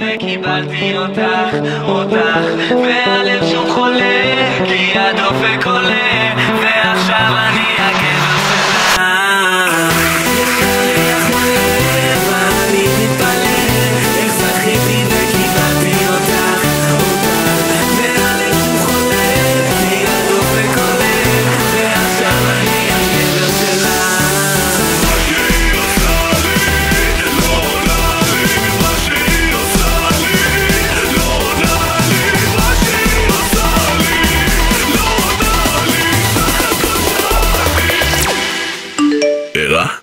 וקיבלתי אותך, אותך. והלב שוב חולה כי הדופק עולה ועכשיו 对吧？